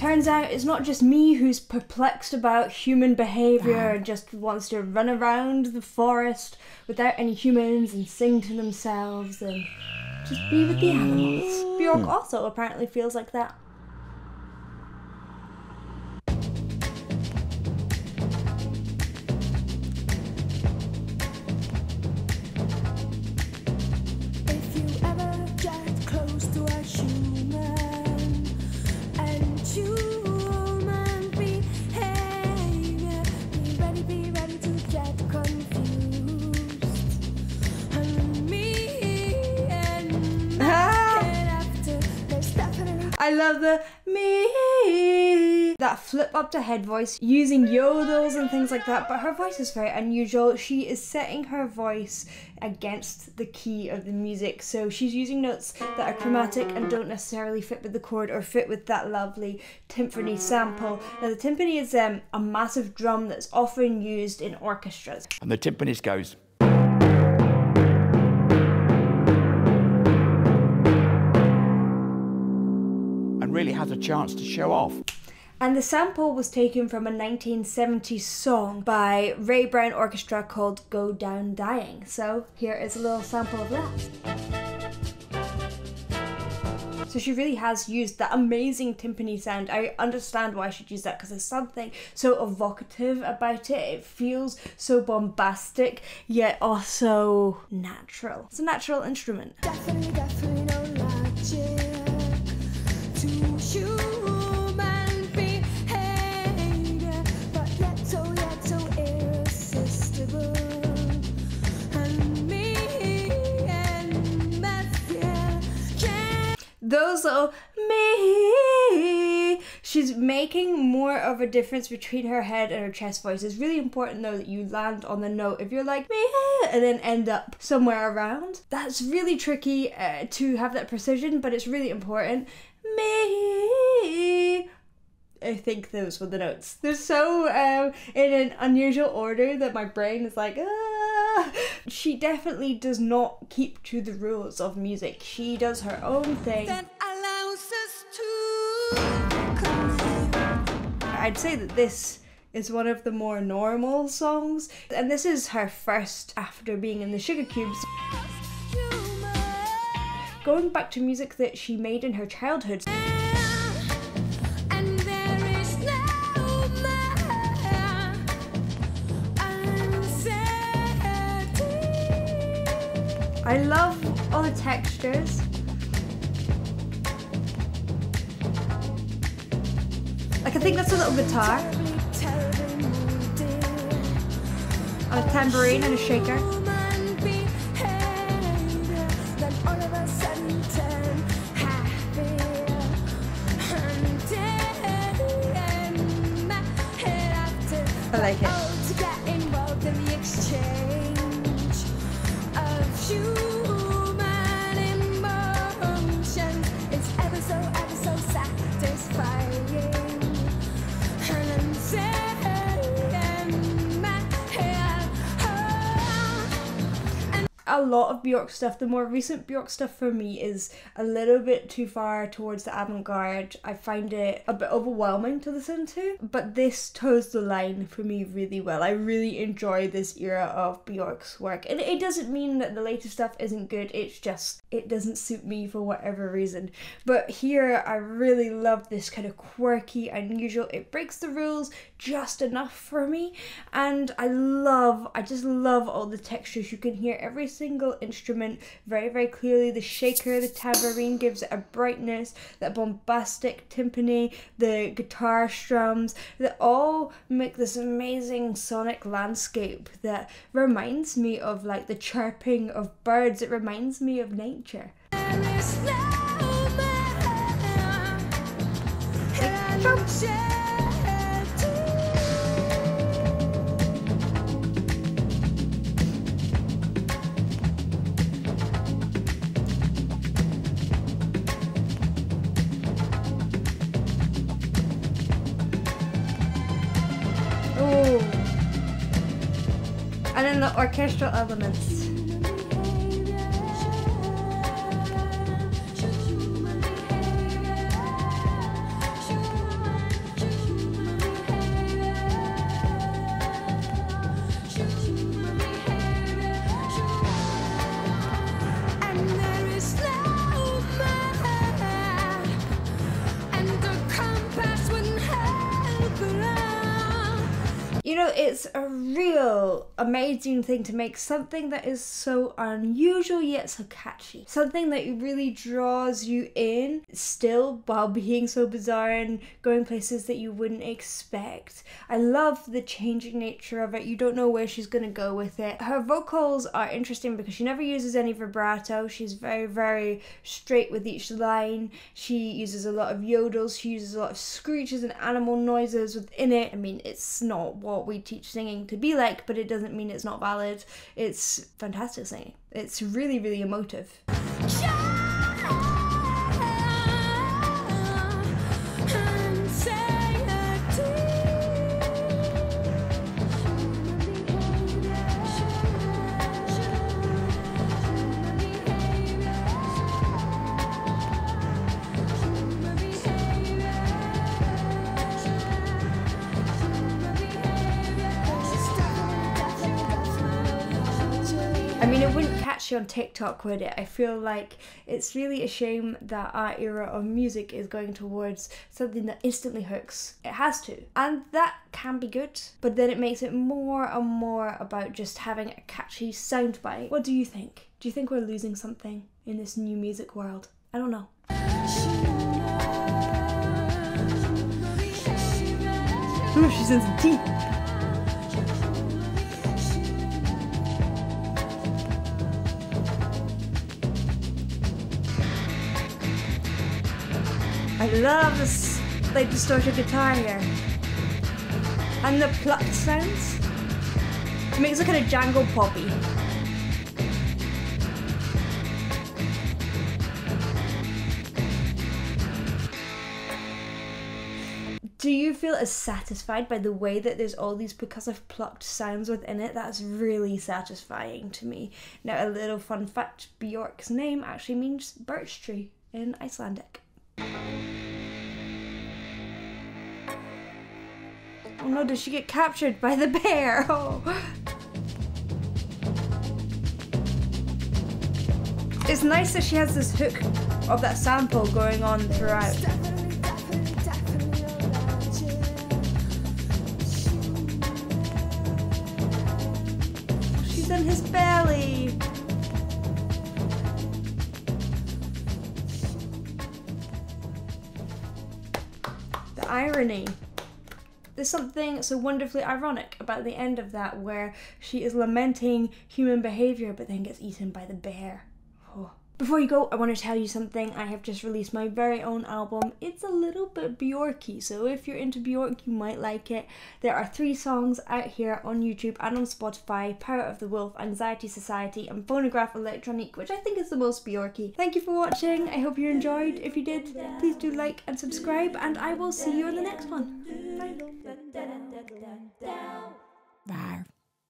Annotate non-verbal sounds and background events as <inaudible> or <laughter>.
turns out it's not just me who's perplexed about human behavior ah. and just wants to run around the forest without any humans and sing to themselves and just be with the animals. Bjork hmm. also apparently feels like that. I love the me that flip up to head voice using yodels and things like that. But her voice is very unusual. She is setting her voice against the key of the music, so she's using notes that are chromatic and don't necessarily fit with the chord or fit with that lovely timpani sample. Now the timpani is um, a massive drum that's often used in orchestras. And the timpanist goes. And really has a chance to show off. And the sample was taken from a 1970s song by Ray Brown Orchestra called Go Down Dying. So here is a little sample of that. So she really has used that amazing timpani sound. I understand why she'd use that because there's something so evocative about it. It feels so bombastic yet also natural. It's a natural instrument. definitely, definitely those little me. She's making more of a difference between her head and her chest voice. It's really important though that you land on the note. If you're like me and then end up somewhere around that's really tricky uh, to have that precision but it's really important me I think those were the notes. They're so um, in an unusual order that my brain is like, ah. She definitely does not keep to the rules of music. She does her own thing. that allows us to. I'd say that this is one of the more normal songs, and this is her first after being in the Sugarcubes. Going back to music that she made in her childhood. And there is no more uncertainty. I love all the textures. Like I think that's a little guitar, Terribly, terribly wounded. a tambourine, and a shaker. Like it. A lot of Bjork stuff. The more recent Bjork stuff for me is a little bit too far towards the avant garde. I find it a bit overwhelming to listen to, but this toes the line for me really well. I really enjoy this era of Bjork's work, and it doesn't mean that the latest stuff isn't good. It's just it doesn't suit me for whatever reason. But here, I really love this kind of quirky, unusual. It breaks the rules just enough for me, and I love. I just love all the textures. You can hear every single instrument very, very clearly. The shaker, the tambourine gives it a brightness, that bombastic timpani, the guitar strums, that all make this amazing sonic landscape that reminds me of like the chirping of birds. It reminds me of And then the orchestral elements. It's a real amazing thing to make something that is so unusual yet so catchy. Something that really draws you in still while being so bizarre and going places that you wouldn't expect. I love the changing nature of it. You don't know where she's going to go with it. Her vocals are interesting because she never uses any vibrato. She's very, very straight with each line. She uses a lot of yodels. She uses a lot of screeches and animal noises within it. I mean, it's not what we teach singing to be like, but it doesn't mean it's not valid. It's fantastic singing. It's really, really emotive. Mean, it wouldn't catch you on TikTok, would it? I feel like it's really a shame that our era of music is going towards something that instantly hooks. It has to. And that can be good, but then it makes it more and more about just having a catchy soundbite. What do you think? Do you think we're losing something in this new music world? I don't know. Ooh, she's in some tea. Love this like distorted guitar here. And the plucked sounds. It makes it kind of jangle poppy. Do you feel as satisfied by the way that there's all these percussive plucked sounds within it? That's really satisfying to me. Now, a little fun fact Bjork's name actually means birch tree in Icelandic. Oh no, does she get captured by the bear? <laughs> Oh. It's nice that she has this hook of that sample going on throughout. She's in his belly. Irony. There's something so wonderfully ironic about the end of that where she is lamenting human behavior but then gets eaten by the bear. Oh. Before you go, I want to tell you something. I have just released my very own album. It's a little bit Bjorky, so if you're into Bjork, you might like it. There are three songs out here on YouTube and on Spotify Power of the Wolf, Anxiety Society, and Phonograph Electronique, which I think is the most Bjorky. Thank you for watching. I hope you enjoyed. If you did, please do like and subscribe, and I will see you in the next one. Bye. Rar.